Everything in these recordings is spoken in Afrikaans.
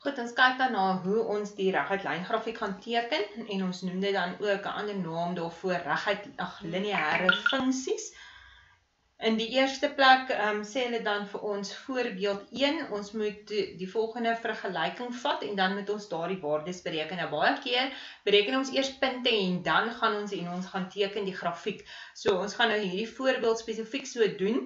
Goed, ons kyk dan na hoe ons die reguit lyn grafiek gaan teken en ons noem dit dan ook 'n ander naam daarvoor reguit ag lineêre funksies. In die eerste plek um, sê hulle dan vir ons voorbeeld 1, ons moet die, die volgende vergelyking vat en dan moet ons daardie waardes bereken. Nou baie keer bereken ons eers punte en dan gaan ons en ons gaan teken die grafiek. So ons gaan nou hierdie voorbeeld spesifiek so doen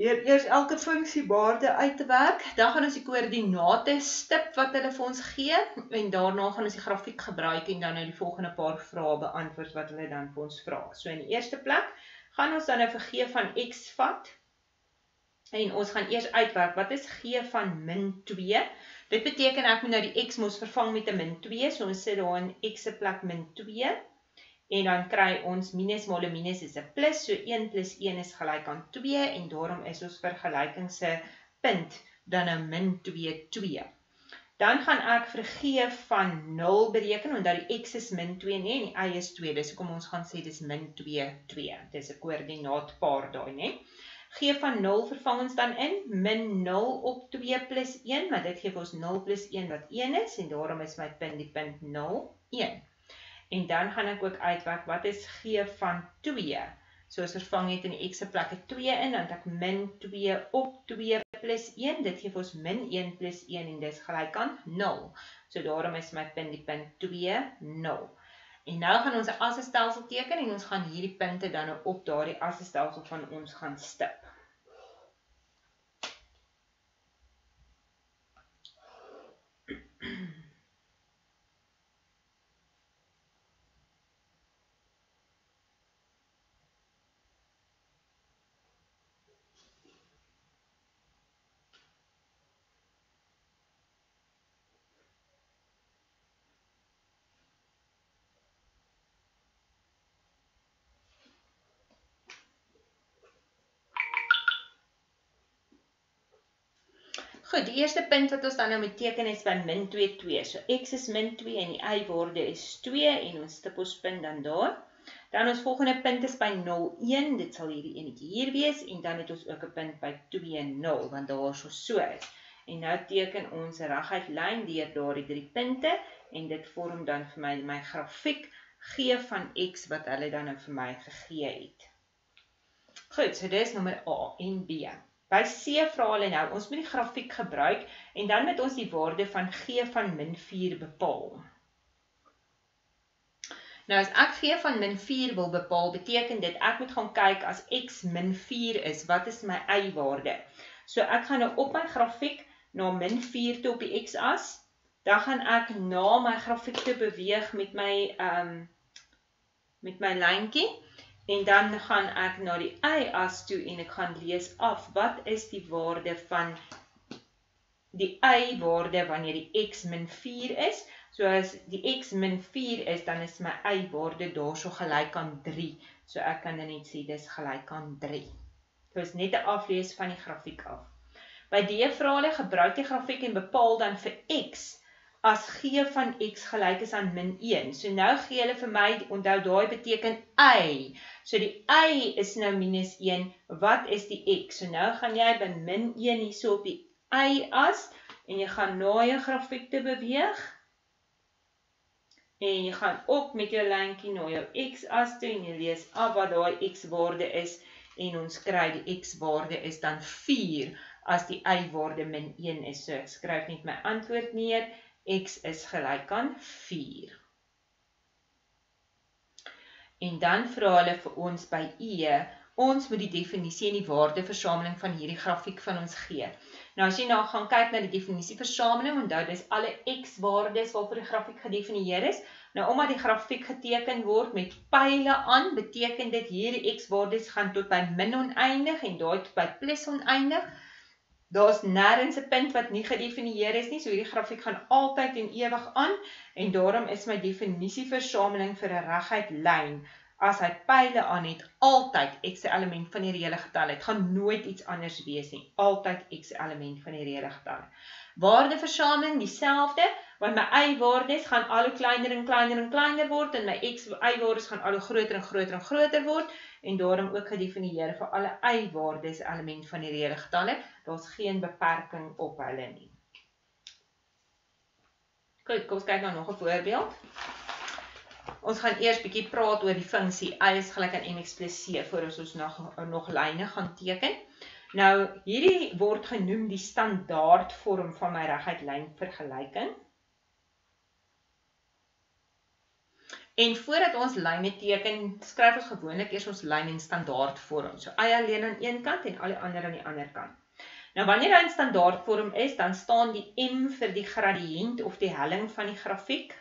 deur eers elke funksiewaarde uit te werk. Dan gaan ons die koördinate stip wat hulle vir ons gee en daarna gaan ons die grafiek gebruik en dan nou die volgende paar vrae beantwoord wat hulle dan vir ons vra. So in die eerste plek gaan ons dan nou vir g van x vat en ons gaan eers uitwerk wat is g van min 2? Dit beteken ek moet nou die x mos vervang met 'n min 2, so ons sit daar in x se plek min 2 en dan kry ons minus maal minus is 'n plus, so 1 plus 1 is gelyk aan 2 en daarom is ons vergelyking se punt dan 'n min 2 2. Dan gaan ek vir g van 0 bereken omdat die x is min 2 nê en die y is 2. Dis hoekom ons gaan sê dis min 2 2. Dis 'n koördinaatpaar daai nê. g van 0 vervang ons dan in min 0 op 2 plus 1, maar dit gee vir ons 0 plus 1 wat 1 is en daarom is my punt die punt 0 1. En dan gaan ek ook uitwerk wat is g van 2. So as vervang het in die x se plek 'n 2 in, dan het ek min 2 op 2 plus 1. Dit gee vir ons min 1 plus 1 en dis gelyk aan 0. So daarom is my punt die punt 2 0. En nou gaan ons 'n asstelsel teken en ons gaan hierdie punte dan op daardie asstelsel van ons gaan stip. Goed, die eerste punt wat ons dan nou moet teken is by min 2 2. So x is min 2 en die y waarde is 2 en ons stip ons punt dan daar. Dan ons volgende punt is by 0 1. Dit sal hierdie enetjie hier wees en dan het ons ook 'n punt by 2 0 want daar so so is. En nou teken ons 'n reguit lyn deur daardie drie punte en dit vorm dan vir my my grafiek g van x wat hulle dan nou vir my gegee het. Goed, so dis nommer A en B. By C vra hulle nou, ons moet die grafiek gebruik en dan moet ons die waarde van g van min 4 bepaal. Nou as ek g van min 4 wil bepaal, beteken dit ek moet gaan kyk as x min 4 is, wat is my y waarde? So ek gaan nou op my grafiek na min 4 toe op die x-as, dan gaan ek na my grafiek toe beweeg met my ehm um, met my lyntjie En dan gaan ek na die y-as toe en ek gaan lees af wat is die waarde van die y-waarde wanneer die x min 4 is. So as die x min 4 is, dan is my y-waarde daarso gelyk aan 3. So ek kan dan net sê dis gelyk aan 3. Dit is net 'n aflees van die grafiek af. By hulle gebruik die grafiek en bepaal dan vir x as g van x gelyk is aan min 1. So nou gee hulle vir my, onthou daai beteken y. So die y is nou minus 1. Wat is die x? So nou gaan jy by min 1 hierso op die y as en jy gaan na jou grafiek te beweeg. En jy gaan op met jou lyntjie na jou x as toe en jy lees af wat daai x waarde is en ons kry die x waarde is dan 4 as die y waarde min 1 is. So ek skryf net my antwoord neer x is gelyk aan 4. En dan vra hulle vir ons by e, ons moet die definisie en die waardeversameling van hierdie grafiek van ons gee. Nou as jy nou gaan kyk na die definisieversameling, onthou dis alle x waardes waarvoor die grafiek gedefinieer is. Nou omdat die grafiek geteken word met pile aan, beteken dit hierdie x waardes gaan tot by min oneindig en daai tot by plus oneindig. Daar's nêrens 'n punt wat nie gedefinieer is nie, so hierdie grafiek gaan altyd en ewig aan en daarom is my definisieversameling vir 'n reguit lyn as hy pile aan het, altyd x element van die reële getalle. Dit gaan nooit iets anders wees nie, altyd x element van die reële getalle. Waardeversameling dieselfde, want my y-waardes gaan al hoe kleiner en kleiner en kleiner word en my x y-waardes gaan al hoe groter en groter en groter word en daarom ook gedefinieer vir alle y-waardes element van die reële getalle. Daar's geen beperking op hulle nie. Goed, kom ons kyk nou nog 'n voorbeeld. Ons gaan eers bietjie praat oor die funksie y is gelyk aan mx c voor ons nog nog lyne gaan teken. Nou, hierdie word genoem die standaard vorm van my reguit lyn vergelyking. En voordat ons lyne teken, skryf ons gewoonlik eers ons lyn in standaard vorm. So y alleen aan een kant en al die ander aan die ander kant. Nou wanneer hy in standaard vorm is, dan staan die m vir die gradiënt of die helling van die grafiek.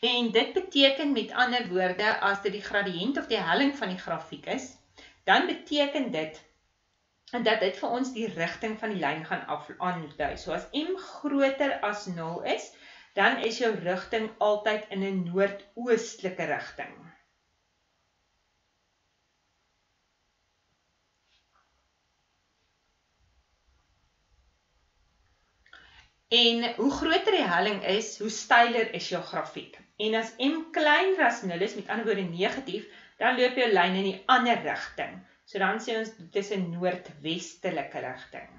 En dit beteken met ander woorde as dit die gradiënt of die helling van die grafiek is, dan beteken dit en dat dit vir ons die rigting van die lyn gaan af aandui. So as m groter as 0 is, dan is jou rigting altyd in 'n noordoostelike rigting. En hoe groter die helling is, hoe steiler is jou grafiek. En as m kleiner as 0 is, met ander woorde negatief, dan loop jou lyn in die ander rigting. So dan sê ons dit is 'n noordwestelike rigting.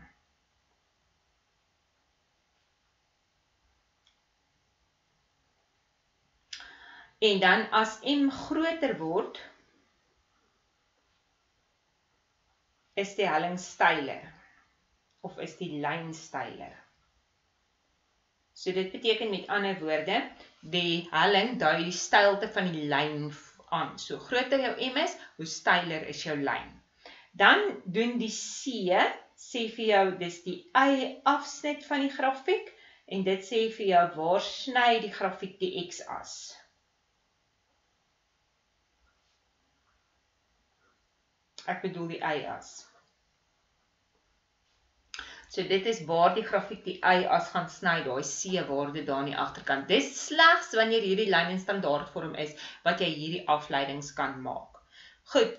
En dan as m groter word is die helling steiler of is die lyn steiler. So dit beteken met ander woorde, die helling dui die steilte van die lyn aan. So groter jou m is, hoe steiler is jou lyn. Dan doen die C sê vir jou dis die y afsnit van die grafiek en dit sê vir jou waar sny die grafiek die x-as. Ek bedoel die y-as. So dit is waar die grafiek die y-as gaan sny, daai c-waarde daar aan die agterkant. Dis slegs wanneer hierdie lyn in standaardvorm is wat jy hierdie afleidings kan maak. Goed,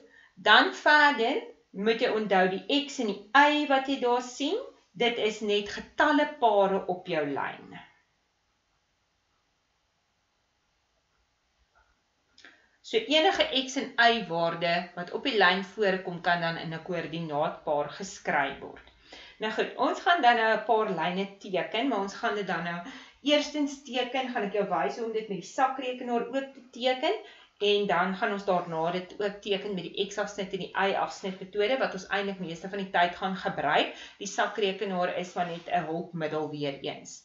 dan verder moet jy onthou die x en die y wat jy daar sien, dit is net getalle pare op jou lyn. So enige x en y waarde wat op die lyn voorkom kan dan in 'n koördinaatpaar geskryf word. Nou goed, ons gaan dan nou 'n paar lyne teken, maar ons gaan dit dan nou eerstens teken, gaan ek jou wys hoe om dit met die sakrekenaar ook te teken en dan gaan ons daarna dit ook teken met die x-afsnit en die y-afsnit metode wat ons eintlik meeste van die tyd gaan gebruik. Die sakrekenaar is maar net 'n hulpmiddel weer eens.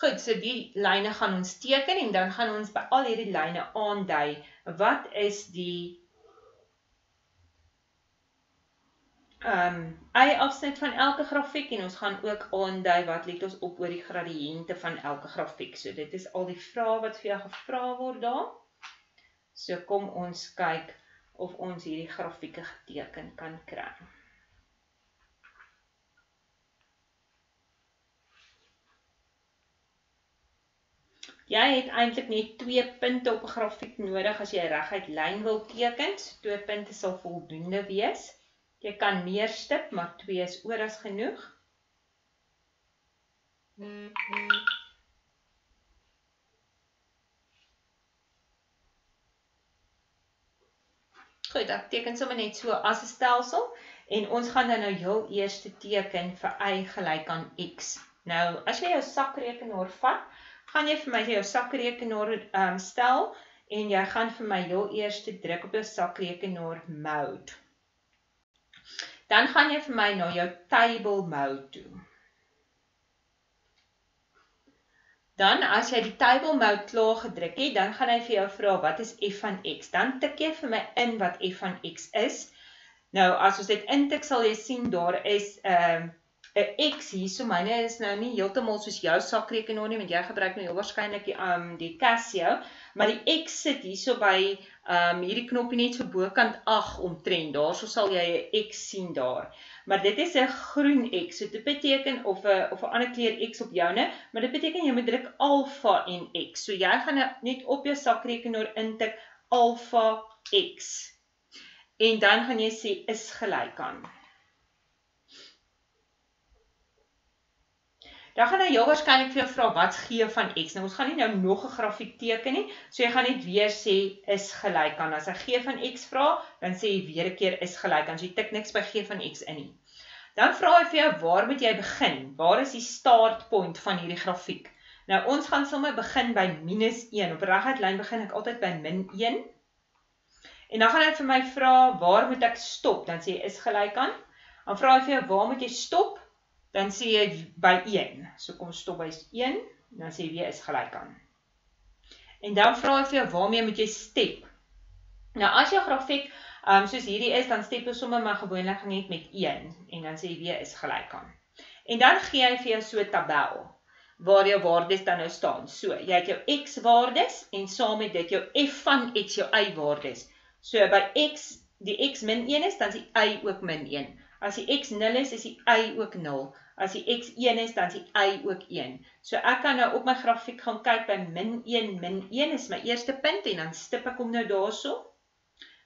Goed, so die lyne gaan ons teken en dan gaan ons by al hierdie lyne aandui wat is die ehm um, y-afsnit van elke grafiek en ons gaan ook aandui wat let ons op oor die gradiënte van elke grafiek. So dit is al die vrae wat vir jou gevra word daar. So kom ons kyk of ons hierdie grafieke geteken kan kry. Jy het eintlik net twee punte op 'n grafiek nodig as jy 'n reguit lyn wil teken. So twee punte sal voldoende wees. Jy kan meer stip, maar twee is oor as genoeg. Mm -hmm. Goed, ek teken sommer net so as 'n stelsel en ons gaan dan nou heel eers teken vir y gelyk aan x. Nou, as jy jou sakrekenaar vat, gaan jy vir my jou sakrekenaar um, stel en jy gaan vir my heel eers druk op jou sakrekenaar mode. Dan gaan jy vir my na jou table mode toe. Dan as jy die table mode klaar gedruk het, dan gaan hy vir jou vra wat is f van x. Dan tik jy vir my in wat f van x is. Nou as ons dit intik sal jy sien daar is 'n uh, 'n x hier. So myne is nou nie heeltemal soos jou sakrekenaar nie, want jy gebruik nou heel waarskynlik die um die Casio, maar die x sit hierso by um hierdie knoppie net so bokant 8 omtrent. Daarso sal jy 'n x sien daar maar dit is 'n groen X. So dit beteken of 'n of 'n ander kleur X op joune, maar dit beteken jy moet druk alfa en X. So jy gaan nou net op jou sakrekenaar intik alfa X. En dan gaan jy sê is gelyk aan Dan gaan hy heel waarskynlik vir jou vra wat gee van x. Nou ons gaan nie nou nog 'n grafiek teken nie. So jy gaan net weer sê is gelyk aan. As hy gee van x vra, dan sê jy weer 'n keer is gelyk aan. So jy tik niks by gee van x in nie. Dan vra hy vir jou waar moet jy begin? Waar is die startpunt van hierdie grafiek? Nou ons gaan sommer begin by minus 1. Op reguit lyn begin ek altyd by min 1. En dan gaan hy vir my vra waar moet ek stop? Dan sê hy is gelyk aan. Dan vra hy vir jou waar moet jy stop? Dan sê jy by 1. So kom stop by 1, dan sê jy is gelyk aan. En dan vra hy vir jou waarmee moet jy step? Nou as jou grafiek um soos hierdie is, dan step jy sommer maar gewoonlik net met 1 en dan sê jy weer is gelyk aan. En dan gee hy vir jou so 'n tabel waar jou waardes dan nou staan. So, jy het jou x waardes en saam met dit jou f van x jou y waardes. So by x die x min 1 is, dan is die y ook min 1. As die x 0 is, is die y ook 0. As die x 1 is, dan is die y ook 1. So ek kan nou op my grafiek gaan kyk by min 1 min 1 is my eerste punt en dan stip ek hom nou daarso.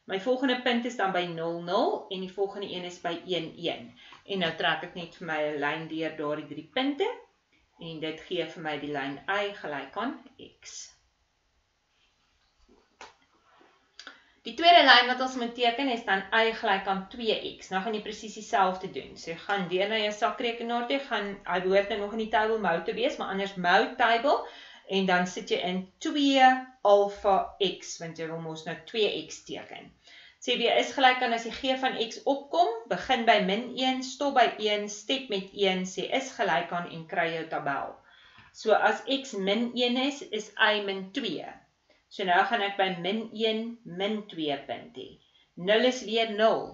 My volgende punt is dan by 0 0 en die volgende een is by 1 1. En nou trek ek net vir my 'n lyn deur daardie drie punte en dit gee vir my die lyn y gelyk aan x. Die tweede lyn wat ons moet teken is dan y gelyk aan 2x. Nou gaan jy presies dieselfde doen. So jy gaan weer na jou sakrekenaar toe, gaan hy behoort nou nog in die table mode te wees, maar anders mode table en dan sit jy in 2 alpha x want jy wil mos nou 2x teken. Sê weer is gelyk aan as die g van x opkom, begin by -1, stop by 1, step met 1, sê is gelyk aan en kry jou tabel. So as x -1 is, is y -2. So nou gaan ek by min 1 min 2 punt hê. 0 is weer 0.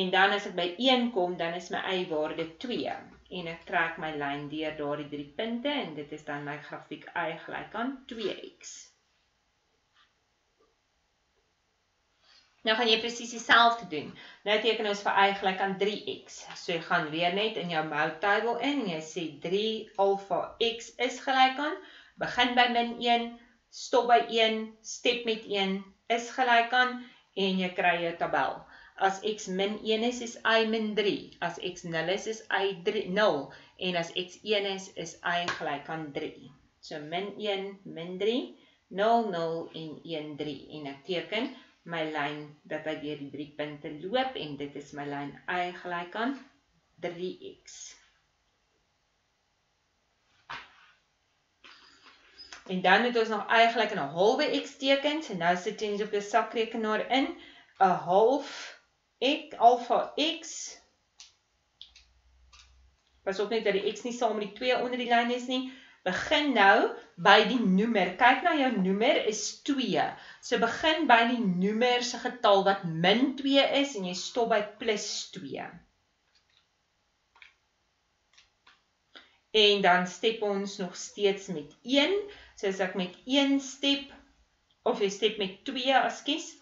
En dan as ek by 1 kom, dan is my y waarde 2 en ek trek my lyn deur daardie drie punte en dit is dan my grafiek y gelyk aan 2x. Nou gaan jy presies dieselfde doen. Nou teken ons vir y gelyk aan 3x. So jy gaan weer net in jou mode table in en jy sê 3 alfa x is gelyk aan begin by min 1 stop by 1, step met 1 is gelyk aan en jy kry jou tabel. As x min 1 is, is y min 3. As x 0 is, is y 3, 0. En as x 1 is, is y gelyk aan 3. So min 1, min 3, 0, 0 en 1, 3. En ek teken my lyn dat hy weer die drie punte loop en dit is my lyn y gelyk aan 3x. En dan het ons nog eigenlijk een halve x tekens. En nou sit jy op jou sakrekenaar in. 'n half x alpha x. Pas op net dat die x nie saam met die 2 onder die lyn is nie. Begin nou by die noemer. Kyk na jou noemer is 2. So begin by die noemer se getal wat min 2 is en jy stop by plus 2. En dan step ons nog steeds met 1. So as ek met 1 step of jy step met 2 askies.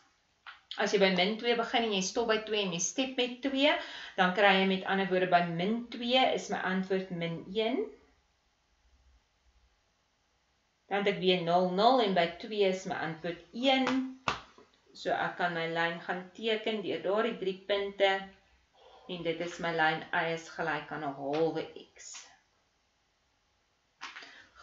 As jy by min 2 begin en jy stop by 2 en jy step met 2, dan kry jy met ander woorde by min 2 is my antwoord min 1. Dan het ek weer 0 0 en by 2 is my antwoord 1. So ek kan my lyn gaan teken deur daardie drie punte en dit is my lyn y is gelyk aan 'n halwe x.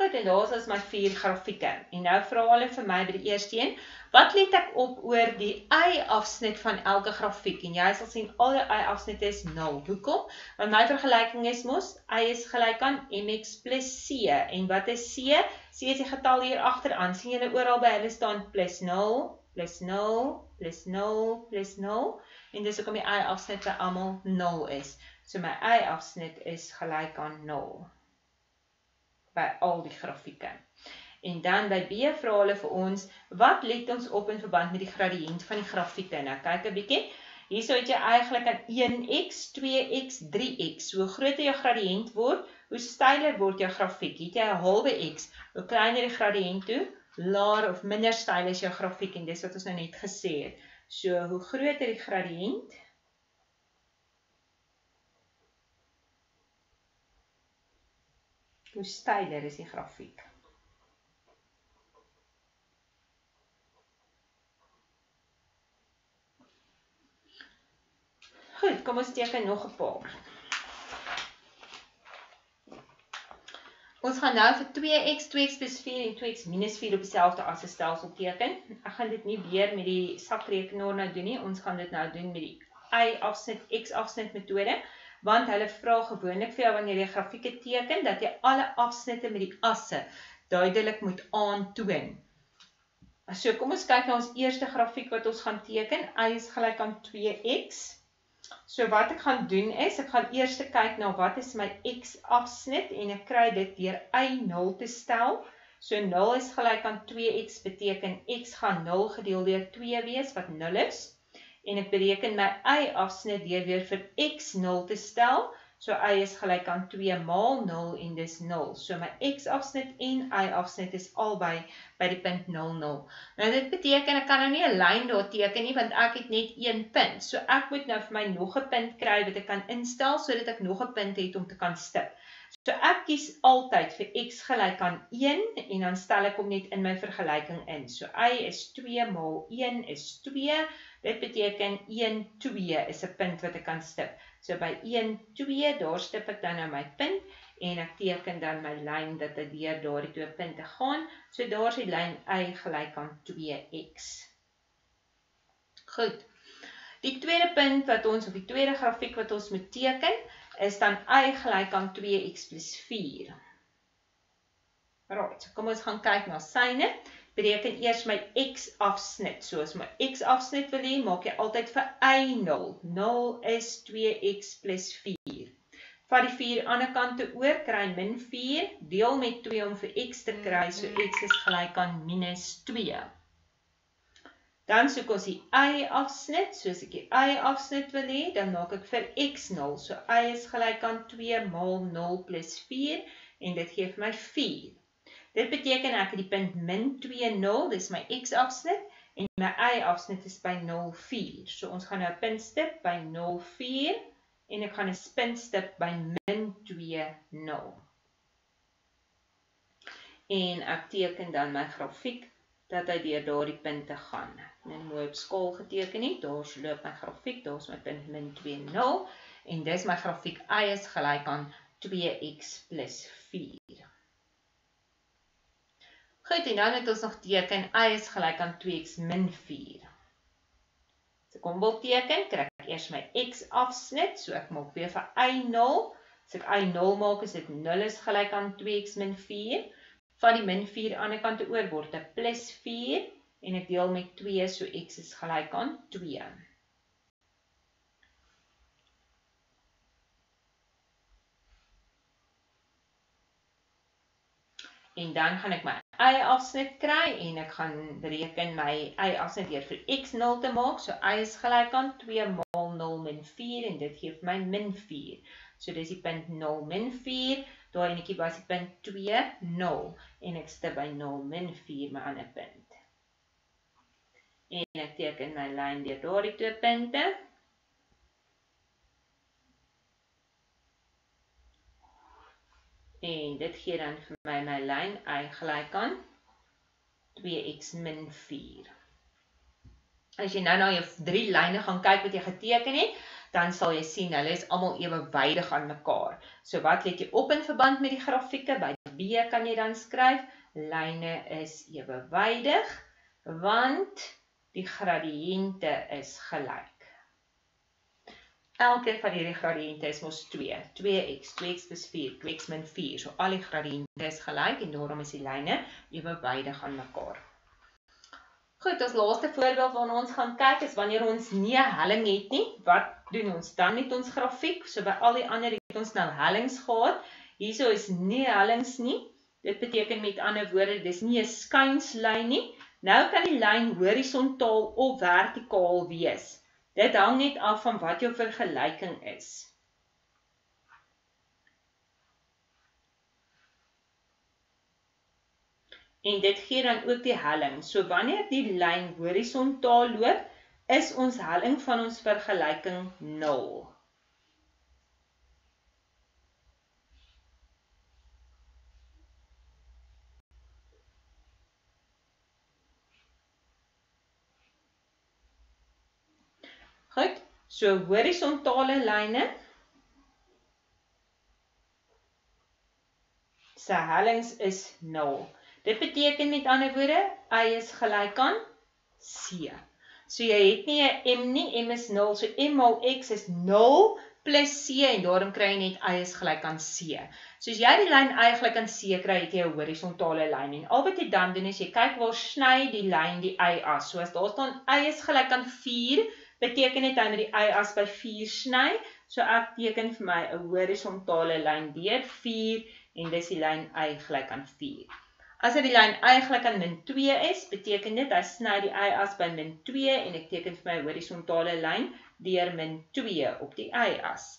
Goed, en daar is my vier grafieke. En nou vra hulle vir my by die eerste een, wat let ek op oor die y-afsnit van elke grafiek? En jy sal sien al die y-afsnitte is 0. Hoekom? Want my vergelyking is mos y is gelyk aan mx c. En wat is c? C is die getal hier agteraan. sien julle oral by hulle staan plus 0, plus 0, plus 0, plus 0. En dis hoekom die y-afsnit by almal 0 is. So my y-afsnit is gelyk aan 0 by al die grafieke. En dan by B vra hulle vir ons, wat let ons op in verband met die gradiënt van die grafieke? Nou kyk 'n bietjie. Hierso het jy eintlik aan 1x, 2x, 3x. So groter jou gradiënt word, hoe styler word jou grafiek. Het jy 'n halwe x, hoe kleiner die gradiënt toe, laer of minder styl is jou grafiek en dis wat ons nou net gesê het. So hoe groter die gradiënt, hoe styler is die grafiek. Goed, kom ons teken nog 'n paar. Ons gaan nou vir 2x, 2x plus 4 en 2x minus 4 op dieselfde as stelsel teken. Ek gaan dit nie weer met die sakrekenaar nou doen nie. Ons gaan dit nou doen met die y afsnit x afsnit metode. Want hulle vra gewoonlik vir jou wanneer jy grafieke teken dat jy alle afsnitte met die asse duidelik moet aantoon. So kom ons kyk na ons eerste grafiek wat ons gaan teken. Y is gelyk aan 2x. So wat ek gaan doen is, ek gaan eers kyk na wat is my x afsnit en ek kry dit deur y 0 te stel. So 0 is gelyk aan 2x beteken x gaan 0 gedeel deur 2 wees wat 0 is. En ek bereken my y afsnit deur weer vir x 0 te stel. So y is gelyk aan 2 maal 0 en dis 0. So my x afsnit en y afsnit is albei by die punt 0 0. Nou dit beteken ek kan nou nie 'n lyn daar teken nie want ek het net een punt. So ek moet nou vir my nog 'n punt kry wat ek kan instel sodat ek nog 'n punt het om te kan stip. So ek kies altyd vir x gelyk aan 1 en dan stel ek hom net in my vergelyking in. So y is 2 maal 1 is 2. Dit beteken 1 2 is 'n punt wat ek kan stip. So by 1, 2, daar stip ek dan nou my punt en ek teken dan my lyn dat dit deur daardie twee punte gaan. So daar is die lyn y gelyk aan 2x. Goed. Die tweede punt wat ons op die tweede grafiek wat ons moet teken, is dan y gelyk aan 2x 4. Right, so kom ons gaan kyk na syne bereken eers my x afsnit. So as my x afsnit wil hê, maak jy altyd vir y 0. 0 is 2x plus 4. Vat die 4 aan die ander kant te oor, kry min 4, deel met 2 om vir x te kry, so x is gelyk aan minus 2. Dan soek ons die y afsnit, so as ek die y afsnit wil hê, dan maak ek vir x 0. So y is gelyk aan 2 maal 0 plus 4 en dit gee vir my 4. Dit beteken ek het die punt min 2, 0, dis my x afsnit, en my y afsnit is by 0, 4. So ons gaan nou punt stip by 0, 4, en ek gaan een spin stip by min 2, 0. En ek teken dan my grafiek, dat hy dier daar die punte gaan. En mooi op skool geteken nie, daar loop my grafiek, daar is my punt min 2, 0, en dis my grafiek y is gelijk aan 2x plus 4. Goed, en dan het ons nog teken y is gelyk aan 2x min 4. So kom wil teken, kry ek eers my x afsnit, so ek maak weer vir y 0. As ek y 0 maak, is dit 0 is gelyk aan 2x min 4. Van die min 4 aan die kant oor word 'n plus 4 en ek deel met 2, so x is gelyk aan 2. En dan gaan ek my y afsnit kry en ek gaan bereken my y afsnit deur vir x 0 te maak. So y is gelyk aan 2 maal 0 min 4 en dit gee vir my min 4. So dis die punt 0 min 4. Daai enetjie was die punt 2 0 en ek stip by 0 min 4 my ander punt. En ek teken my lyn deur daardie twee punte. en dit gee dan vir my my lyn y gelyk aan 2x min 4. As jy nou na jou drie lyne gaan kyk wat jy geteken het, dan sal jy sien hulle is almal ewewydig aan mekaar. So wat let jy op in verband met die grafieke? By B kan jy dan skryf lyne is ewewydig want die gradiënte is gelyk. Elke van hierdie gradiënte is mos 2. 2x, 2x plus 4, 2x min 4. So al die gradiënte is gelyk en daarom is die lyne ewewydig aan mekaar. Goed, ons laaste voorbeeld waarna ons gaan kyk is wanneer ons nie 'n helling het nie, wat doen ons dan met ons grafiek? So by al die ander het ons nou hellings gehad. Hierso is nie hellings nie. Dit beteken met ander woorde, dis nie 'n skynslyn nie. Nou kan die lyn horisontaal of vertikaal wees. Dit hang net af van wat jou vergelyking is. En dit gee dan ook die helling. So wanneer die lyn horisontaal loop, is ons helling van ons vergelyking 0. Goed, so horisontale lyne se hellings is 0. Dit beteken met ander woorde, y is gelyk aan c. So jy het nie 'n m nie, m is 0, so m maal x is 0, plus C en daarom kry jy net y is gelyk aan C. So as jy die lyn y gelyk aan C kry, het jy 'n horisontale lyn en al wat jy dan doen is jy kyk waar sny die lyn die y as. So as daar staan y is gelyk aan 4, beteken dit hy moet die y as by 4 sny. So ek teken vir my 'n horisontale lyn deur 4 en dis die lyn y gelyk aan 4. As dit die lyn y gelyk aan -2 is, beteken dit hy sny die y as by -2 en ek teken vir my horisontale lyn deur -2 op die y as.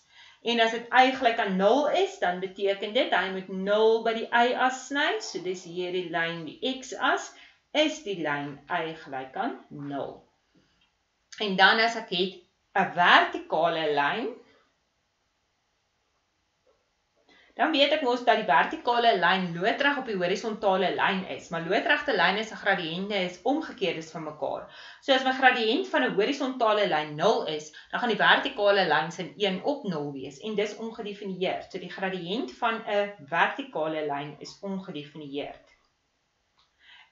En as dit y gelyk aan 0 is, dan beteken dit hy moet 0 by die y-as sny. So dis hierdie lyn die x-as is die lyn y gelyk aan 0. En dan as ek het 'n vertikale lyn dan weet ek mos dat die vertikale lyn loodreg op die horisontale lyn is, maar loodregte lyne se gradiënte is omgekeerdes van mekaar. So as my gradiënt van 'n horisontale lyn 0 is, dan gaan die vertikale lyn sin 1 op 0 wees en dis ongedefinieer. So die gradiënt van 'n vertikale lyn is ongedefinieer.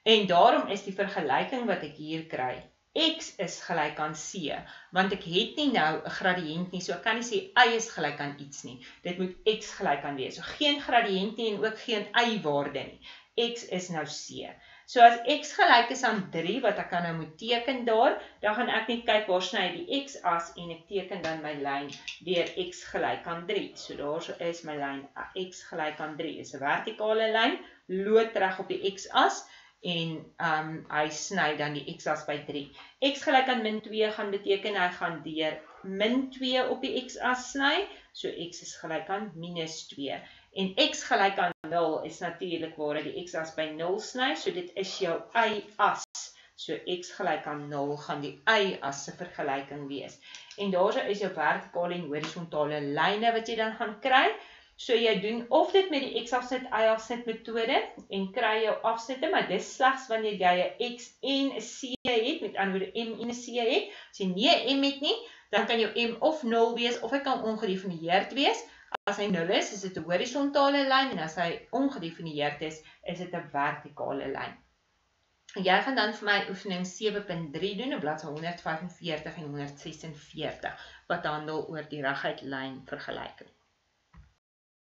En daarom is die vergelyking wat ek hier kry x is gelyk aan c, want ek het nie nou 'n gradiënt nie, so ek kan nie sê y is gelyk aan iets nie. Dit moet x gelyk aan wees. So geen gradiënt nie en ook geen y waarde nie. x is nou c. So as x gelyk is aan 3 wat ek kan nou moet teken daar, dan gaan ek net kyk waar sny die x-as en ek teken dan my lyn deur x gelyk aan 3. So daar is my lyn x gelyk aan 3 is 'n vertikale lyn loodreg op die x-as en um hy sny dan die x as by 3. x gelyk aan min 2 gaan beteken hy gaan deur min 2 op die x as sny, so x is gelyk aan minus 2. En x gelyk aan 0 is natuurlik waar die x as by 0 sny, so dit is jou y as. So x gelyk aan 0 gaan die y as se vergelyking wees. En daarso is jou vertikale en horisontale lyne wat jy dan gaan kry. So jy doen of dit met die x-afset y-afset metode en kry jou afsette, maar dis slegs wanneer jy 'n x en 'n c het, met ander woorde m en 'n c het. As jy nie 'n m het nie, dan kan jou m of 0 wees of hy kan ongedefinieerd wees. As hy 0 is, is dit 'n horisontale lyn en as hy ongedefinieerd is, is dit 'n vertikale lyn. Jy gaan dan vir my oefening 7.3 doen op bladsy 145 en 146 wat handel oor die reguit lyn vergelyking.